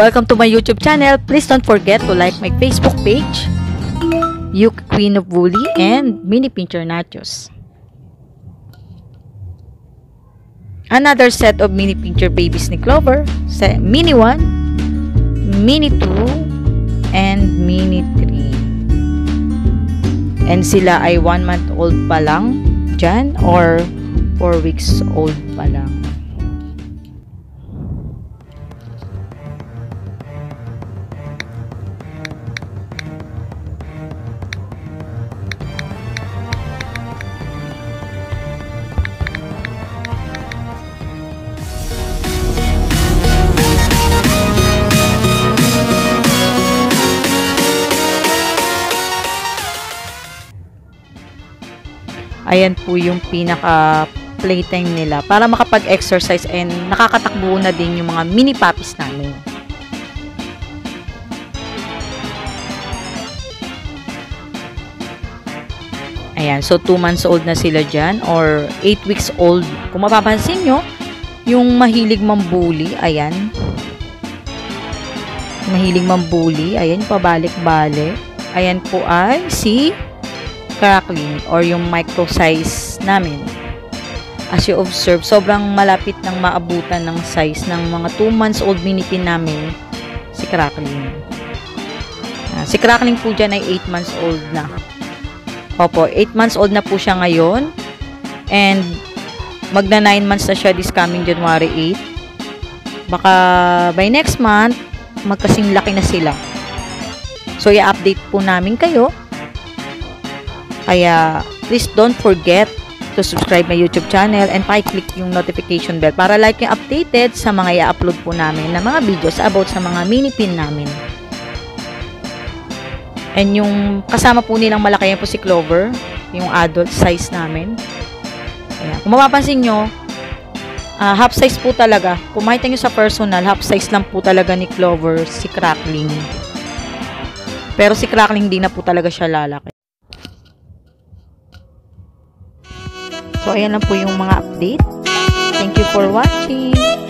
Welcome to my YouTube channel. Please don't forget to like my Facebook page, Yuki Queen of Woolly and Mini Pincher Nachos. Another set of mini pincher babies ni Clover. Sa mini 1, mini 2, and mini 3. And sila ay 1 month old pa lang dyan or 4 weeks old pa lang. Ayan po yung pinaka playtime nila para makapag-exercise and nakakatakbo na din yung mga mini puppies namin. Ayan, so 2 months old na sila dyan or 8 weeks old. Kung mapapansin nyo, yung mahilig mambuli, ayan. Mahilig mambuli, ayan, pabalik-balik. Ayan po ay si crackling or yung micro size namin. As you observe, sobrang malapit ng maabutan ng size ng mga 2 months old minipin namin si crackling. Uh, si crackling po dyan ay 8 months old na. Opo, 8 months old na po siya ngayon. And magna 9 months na siya this coming January 8. Baka by next month, magkasing laki na sila. So, i-update po namin kayo kaya, please don't forget to subscribe my YouTube channel and pa-click yung notification bell para like yung updated sa mga i-upload po namin na mga videos about sa mga mini pin namin. And yung kasama po nilang malaki yan po si Clover, yung adult size namin. Ayan. Kung mapapansin nyo, uh, half size po talaga. Kung makita nyo sa personal, half size lang po talaga ni Clover si Crackling. Pero si Crackling hindi na po talaga siya lalaki. So, ayan lang po yung mga update. Thank you for watching.